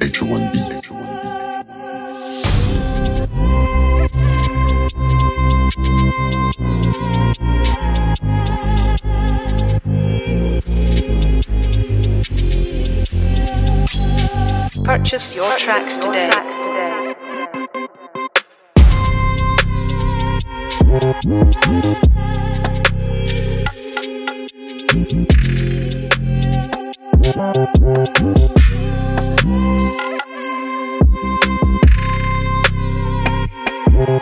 H1B. Purchase your tracks today. H1B.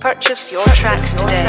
Purchase your tracks today.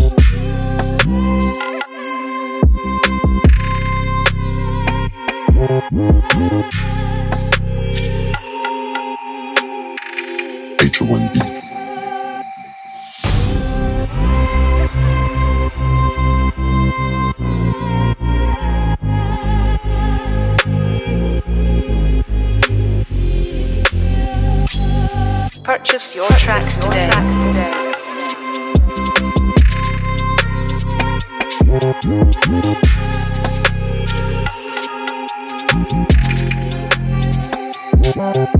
H1B. Purchase your tracks today. H1B.